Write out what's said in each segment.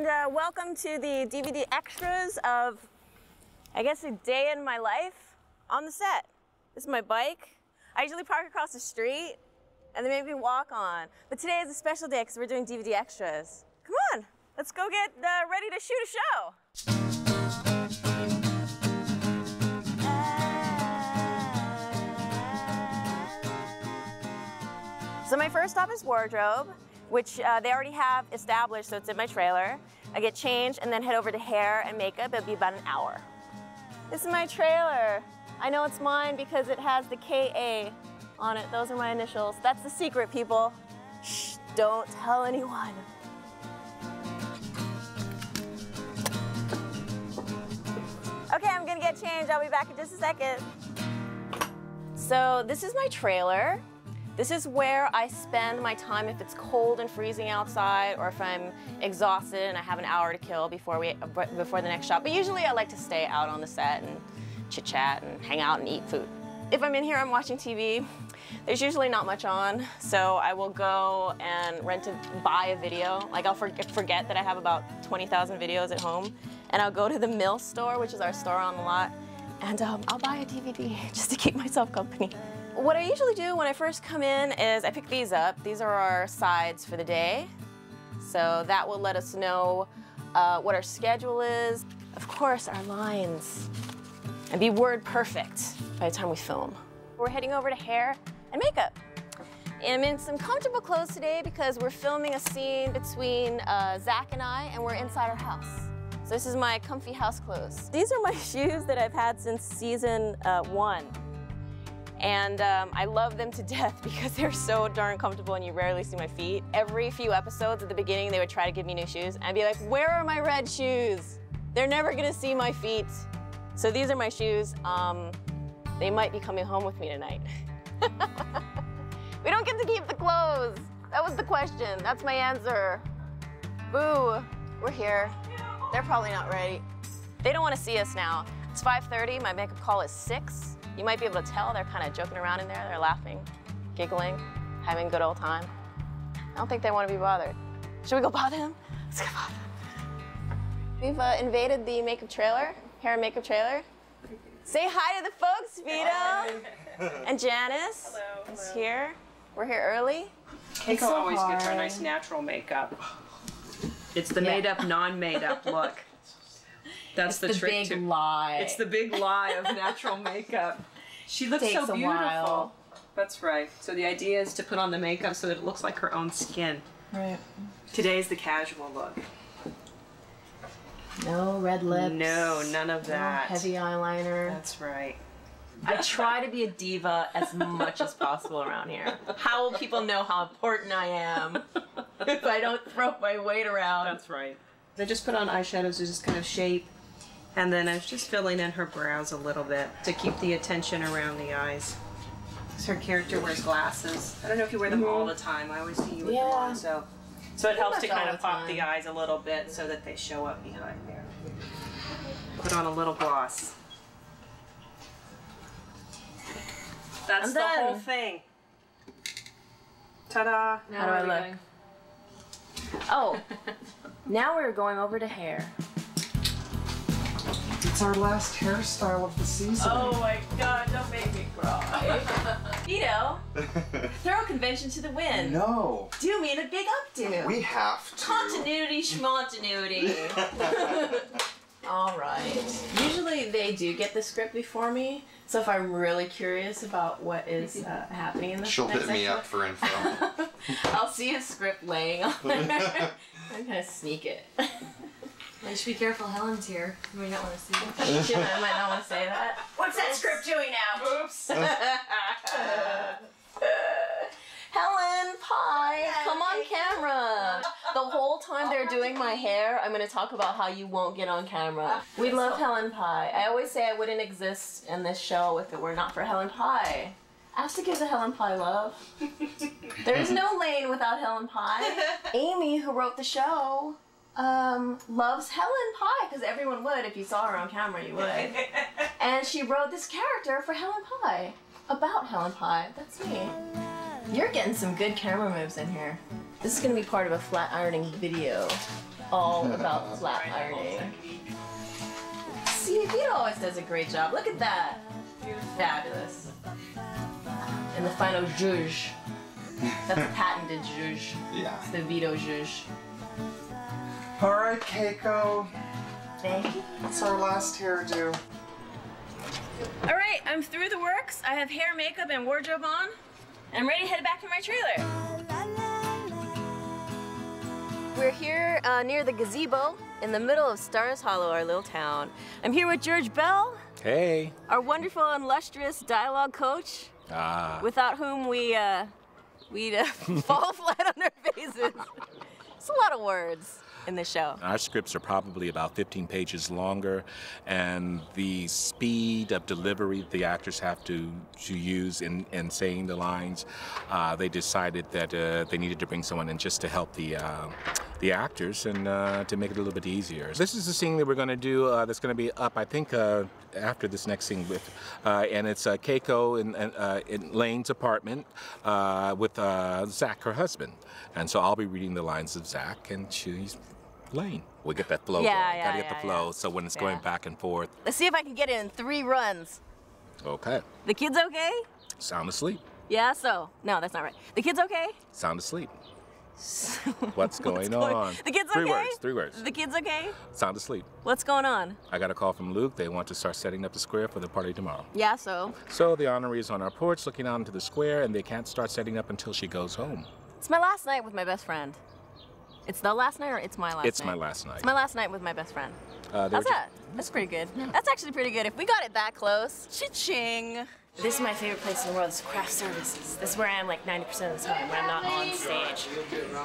and uh, welcome to the DVD extras of, I guess, a day in my life on the set. This is my bike. I usually park across the street, and they make me walk on. But today is a special day because we're doing DVD extras. Come on, let's go get uh, ready to shoot a show. So my first stop is wardrobe, which uh, they already have established, so it's in my trailer. I get changed and then head over to hair and makeup. It'll be about an hour. This is my trailer. I know it's mine because it has the KA on it. Those are my initials. That's the secret, people. Shh, don't tell anyone. Okay, I'm gonna get changed. I'll be back in just a second. So this is my trailer. This is where I spend my time if it's cold and freezing outside or if I'm exhausted and I have an hour to kill before, we, before the next shot. But usually I like to stay out on the set and chit chat and hang out and eat food. If I'm in here, I'm watching TV. There's usually not much on, so I will go and rent a, buy a video. Like I'll forget, forget that I have about 20,000 videos at home, and I'll go to the Mill store, which is our store on the lot, and um, I'll buy a DVD just to keep myself company. What I usually do when I first come in is I pick these up. These are our sides for the day. So that will let us know uh, what our schedule is. Of course, our lines. And be word perfect by the time we film. We're heading over to hair and makeup. I'm in some comfortable clothes today because we're filming a scene between uh, Zach and I, and we're inside our house. So this is my comfy house clothes. These are my shoes that I've had since season uh, one. And um, I love them to death because they're so darn comfortable and you rarely see my feet. Every few episodes at the beginning, they would try to give me new shoes. And I'd be like, where are my red shoes? They're never gonna see my feet. So these are my shoes. Um, they might be coming home with me tonight. we don't get to keep the clothes. That was the question. That's my answer. Boo, we're here. They're probably not ready. They don't want to see us now. It's 5.30, my makeup call is 6. You might be able to tell they're kind of joking around in there. They're laughing, giggling, having a good old time. I don't think they want to be bothered. Should we go bother them? Let's go bother them. We've uh, invaded the makeup trailer, hair and makeup trailer. Say hi to the folks, Vito. and Janice Hello, is hello. here. We're here early. Keiko so always gives her hard. nice natural makeup. It's the Yeah. made up, non made up look. That's the, the trick big to lie. It's the big lie of natural makeup. She looks Takes so a beautiful. while. That's right. So the idea is to put on the makeup so that it looks like her own skin. right. Today's the casual look. No red lips. No, none of that. no that. heavy eyeliner. That's right. I try to be a diva as much as possible around here. How will people know how important I am if I don't throw my weight around? That's right. I just put on eyeshadows to just kind of shape. And then I was just filling in her brows a little bit to keep the attention around the eyes. 'Cause her character wears glasses. I don't know if you wear them all the mm-hmm. time. I always see you with them Yeah. on, so so it helps to kind of the pop the time. eyes a little bit so that they show up behind there. Put on a little gloss. That's I'm the whole thing. Ta-da! How do I look? Oh, now we're going over to hair. It's our last hairstyle of the season. Oh my god, don't make me cry. Vito, throw convention to the wind. No, Do me in a big updo. we have to. Continuity schmontinuity. All right. Usually they do get the script before me, so if I'm really curious about what is uh, happening in the She'll next hit me episode, up for info. I'll see a script laying on there. I'm gonna sneak it. You should be careful, Helen's here. You might not want to see it. Shit, I might not want to say that. What's that script doing now? Oops. Helen Pai, come on camera. The whole time they're doing my hair, I'm gonna talk about how you won't get on camera. We love Helen Pai. I always say I wouldn't exist in this show if it were not for Helen Pai. I have to give the Helen Pai love. There's no lane without Helen Pai. Amy, who wrote the show, um, loves Helen Pai because everyone would if you saw her on camera, you would. and she wrote this character for Helen Pai about Helen Pai. That's me. You're getting some good camera moves in here. This is gonna be part of a flat ironing video. all about flat ironing. See, Vito always does a great job. Look at that. Fabulous. And the final zhuzh. That's a patented zhuzh. Yeah. It's the Vito zhuzh. All right, Keiko. Thank you. It's our last hairdo. All right, I'm through the works. I have hair, makeup, and wardrobe on. I'm ready to head back to my trailer. We're here uh, near the gazebo in the middle of Stars Hollow, our little town. I'm here with George Bell, Hey. our wonderful and lustrous dialogue coach, Ah. without whom we uh, we'd uh, fall flat on our faces. It's a lot of words in this show. Our scripts are probably about 15 pages longer, and the speed of delivery the actors have to, to use in, in saying the lines, uh, they decided that uh, they needed to bring someone in just to help the, uh, the actors and uh, to make it a little bit easier. This is the scene that we're going to do uh, that's going to be up, I think, uh, after this next scene with, uh, and it's uh, Keiko in, in, uh, in Lane's apartment uh, with uh, Zach, her husband. And so I'll be reading the lines of Zach, and she's Lane. We get that flow Yeah, going. yeah, Gotta get yeah, the flow. yeah. So when it's Yeah. going back and forth, Let's see if I can get it in three runs. okay. The kids okay? Sound asleep. Yeah, so. No, that's not right. The kids okay? Sound asleep. What's going going- on? The kids Three okay? words. Three words. The kids okay? Sound asleep. What's going on? I got a call from Luke. They want to start setting up the square for the party tomorrow. Yeah, so. So the honoree is on our porch looking out into the square, and they can't start setting up until she goes home. It's my last night with my best friend. It's the last night or it's my last it's night? my last night. It's my last night with my best friend. Uh, How's that? That's pretty good. That's actually pretty good. If we got it that close. Cha-ching. This is my favorite place in the world. Is craft services. This is where I am like 90% of the time when I'm not on stage.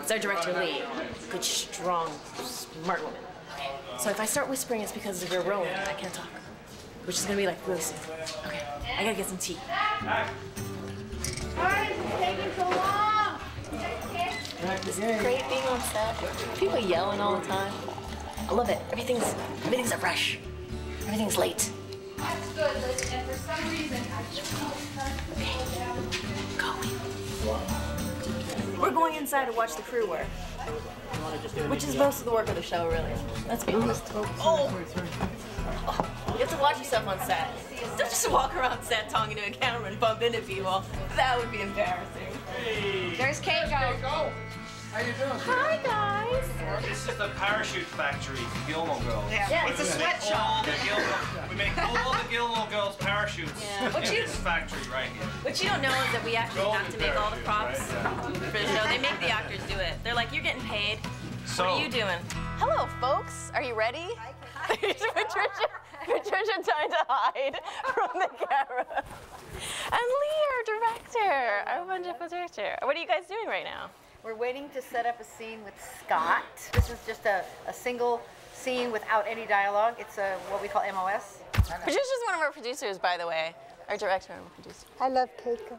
It's our director Lee. Good, strong, smart woman. So if I start whispering, it's because we're rolling. I can't talk. Which is gonna be like really soon. Okay, I gotta get some tea. This is it taking so long? It's great being on set. People yelling all the time. I love it. Everything's everything's a rush. Everything's late. That's good, and for some reason, I just Going. We're going inside to watch the crew work. Which is most of the work of the show, really. Let's be honest. Oh! You have to watch yourself on set. Don't just walk around set talking to a camera and bump into people. That would be embarrassing. There's Keiko. How you doing? Hi, guys. This is the parachute factory, Gilmore Girls. Yeah, it's a sweatshop. The Gilmore, we make all the Gilmore Girls parachutes Yeah. What in you- this factory right here. What you don't know is that we actually have to make all the props for the show. They make the actors do it. They're like, you're getting paid. So, What are you doing? Hello, folks. Are you ready? Patricia, Patricia trying to hide from the camera. And Lee, our director, our wonderful director. What are you guys doing right now? We're waiting to set up a scene with Scott. This is just a, a single scene without any dialogue. It's a what we call MOS. Patricia's one of our producers, by the way. Our director and producer. I love Keiko.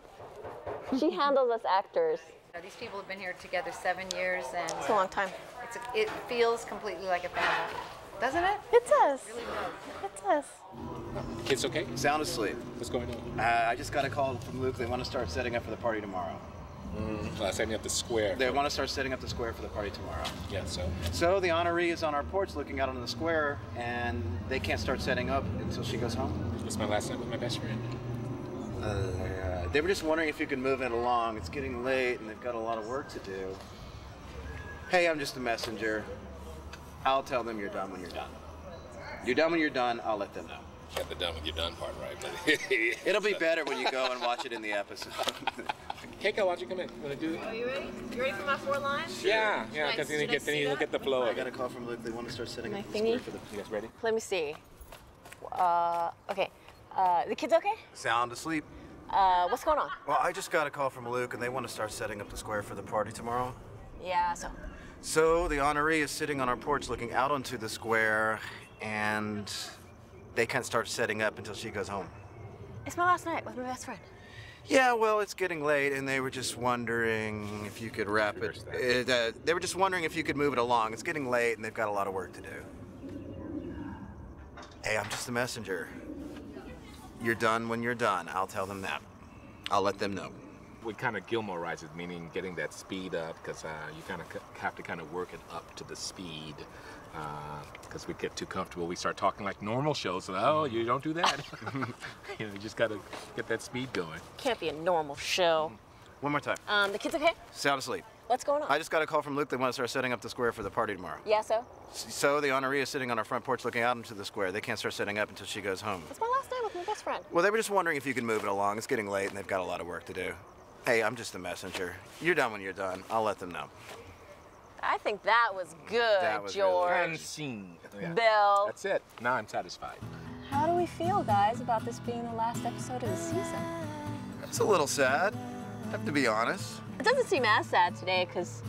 She handles us actors. These people have been here together seven years, and It's a long time. it's a, it feels completely like a family, doesn't it? It does. Really does. It does. Kids okay? Sound asleep. What's going on? Uh, I just got a call from Luke. They want to start setting up for the party tomorrow. Uh, setting up the square. They want to start setting up the square for the party tomorrow. Yeah, so. So the honoree is on our porch looking out on the square, and they can't start setting up until she goes home. It's my last night with my best friend. Uh, they were just wondering if you could move it along. It's getting late, and they've got a lot of work to do. Hey, I'm just a messenger. I'll tell them you're done when you're done. You're done when you're done. I'll let them know. Got the done with your done part right. But It'll be better when you go and watch it in the episode. Keiko, why don't you come in? Want to do it? Are you ready? You ready for my four lines? Yeah, yeah, because then you Should get then you look at the flow I of got it. a call from Luke. They want to start setting My up the square thingy? for the. You guys ready? Let me see. Uh, okay. Uh, the kids okay? Sound asleep. Uh, what's going on? Well, I just got a call from Luke, and they want to start setting up the square for the party tomorrow. Yeah, so. So the honoree is sitting on our porch looking out onto the square, and they can't start setting up until she goes home. It's my last night with my best friend. Yeah, well, it's getting late, and they were just wondering if you could wrap it. it uh, they were just wondering if you could move it along. It's getting late, and they've got a lot of work to do. Hey, I'm just a messenger. You're done when you're done. I'll tell them that. I'll let them know. We kind of Gilmore-ize it, meaning getting that speed up, because uh, you kind of have to kind of work it up to the speed. Because we get too comfortable, we start talking like normal shows. And, oh, you don't do that. you know, you just got to get that speed going. Can't be a normal show. One more time. Um, the kids okay? Sound asleep. What's going on? I just got a call from Luke. They want to start setting up the square for the party tomorrow. Yeah, so? So the honoree is sitting on our front porch looking out into the square. They can't start setting up until she goes home. It's my last night with my best friend. Well, they were just wondering if you could move it along. It's getting late and they've got a lot of work to do. Hey, I'm just a messenger. You're done when you're done. I'll let them know. I think that was good, That was really George. And scene. Oh, yeah. Bill. That's it. Now I'm satisfied. How do we feel, guys, about this being the last episode of the season? It's a little sad. I have to be honest. It doesn't seem as sad today because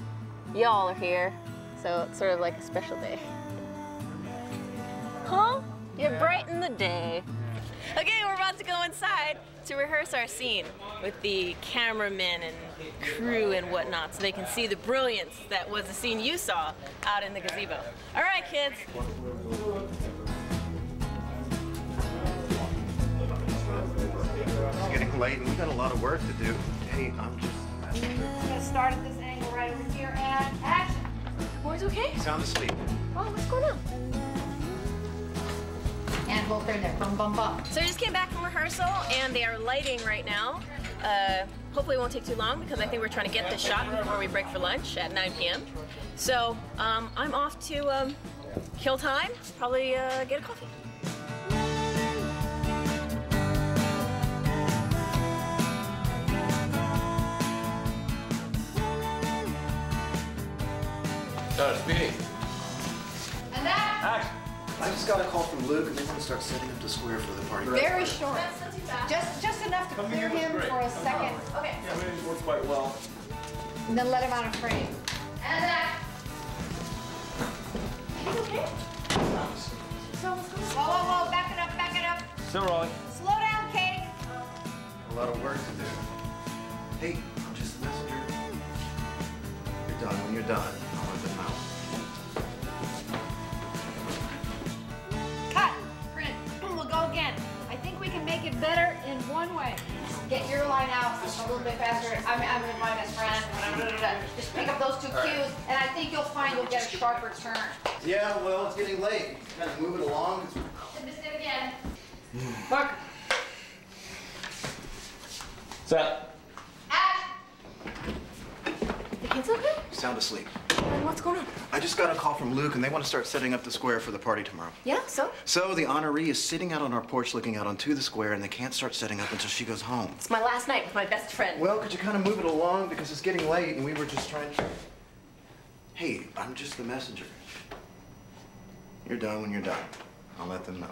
y'all are here, so it's sort of like a special day. Huh? You brighten the day. Okay, we're about to go inside to rehearse our scene with the cameramen and crew and whatnot so they can see the brilliance that was the scene you saw out in the gazebo. All right, kids. It's getting late and we got a lot of work to do. Hey, I'm just a messenger. I'm gonna start at this angle right over here and action. Boys okay? Sound asleep. Oh, what's going on? And hold there, there, bum, bum, bum. So I just came back from rehearsal and they are lighting right now. Uh, hopefully it won't take too long because I think we're trying to get this shot before we break for lunch at 9 p.m. So um, I'm off to um, kill time, probably uh, get a coffee. So, speed. And that, I just got a call from Luke and they want to start setting up the square for the party. very short. Just, just enough to clear him for a second. Okay. Yeah, I mean, it worked quite well. And then let him out of frame. And that. Whoa, whoa, whoa, back it up, back it up. Still rolling. Slow down, Kate. A lot of work to do. Hey, I'm just a messenger. You're done when you're done. Get your line out a little bit faster. I'm, I'm with my best friend. Just pick up those two cues, and I think you'll find you'll get a sharper turn. Yeah, well, it's getting late. Kind of move it along. Just it again. Mark. Set. Action. The kids okay? Sound asleep. And what's going on? I just got a call from Luke and they want to start setting up the square for the party tomorrow. Yeah, so? So the honoree is sitting out on our porch looking out onto the square and they can't start setting up until she goes home. It's my last night with my best friend. Well, could you kind of move it along because it's getting late and we were just trying to... Hey, I'm just the messenger. You're done when you're done. I'll let them know.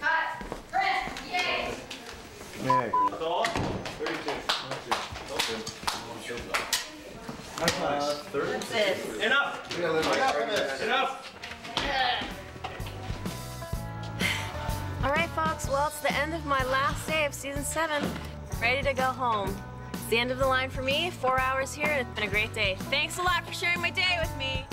Cut. Print. Yay. That's it. Enough. Enough. All right, folks. Well, it's the end of my last day of season seven. Ready to go home. It's the end of the line for me. Four hours here, and it's been a great day. Thanks a lot for sharing my day with me.